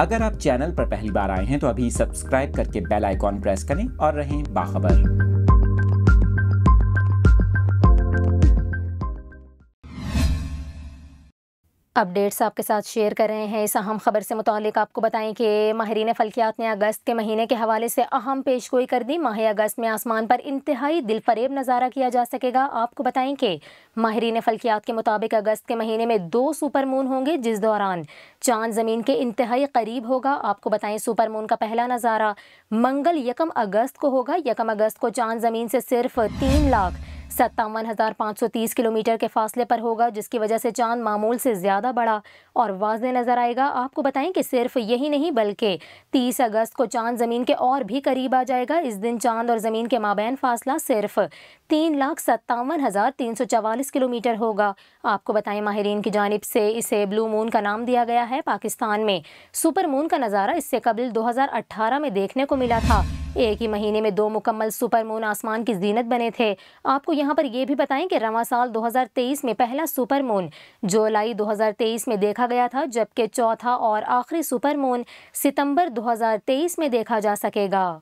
अगर आप चैनल पर पहली बार आए हैं तो अभी सब्सक्राइब करके बेल आइकॉन प्रेस करें और रहें बाखबर। अपडेट्स आपके साथ शेयर कर रहे हैं। इस अहम खबर से मुतालिक आपको बताएँ कि माहरीन फल्कियात ने अगस्त के महीने के हवाले से अहम पेश गोई कर दी। माह अगस्त में आसमान पर इंतहाई दिलफरेब नज़ारा किया जा सकेगा। आपको बताएँ कि माहरीन फल्कियात के मुताबिक अगस्त के महीने में दो सुपर मून होंगे, जिस दौरान चाँद ज़मीन के इंतहाई करीब होगा। आपको बताएँ सुपर मून का पहला नज़ारा मंगल यकम अगस्त को होगा। यकम अगस्त को चाँद ज़मीन से सिर्फ़ तीन लाख सत्तावन हज़ार पाँच सौ तीस किलोमीटर के फासले पर होगा, जिसकी वजह से चाँद मामूल से ज़्यादा बड़ा और वाज नज़र आएगा। आपको बताएँ कि सिर्फ़ यही नहीं, बल्कि तीस अगस्त को चाँद ज़मीन के और भी करीब आ जाएगा। इस दिन चाँद और ज़मीन के माबेन फासला सिर्फ़ तीन लाख सत्तावन हज़ार तीन सौ चवालीस किलोमीटर होगा। आपको बताएँ, माहरीन की जानब से इसे ब्लू मून का नाम दिया गया है। पाकिस्तान में सुपर मून का नज़ारा इससे कबल दो हज़ार अट्ठारह में देखने को मिला था। एक ही महीने में दो मुकम्मल सुपर मून आसमान की जीनत बने थे। आपको यहाँ पर यह भी बताएँ कि रवा साल 2023 में पहला सुपर मून, जुलाई 2023 में देखा गया था, जबकि चौथा और आखिरी सुपर मून सितंबर 2023 में देखा जा सकेगा।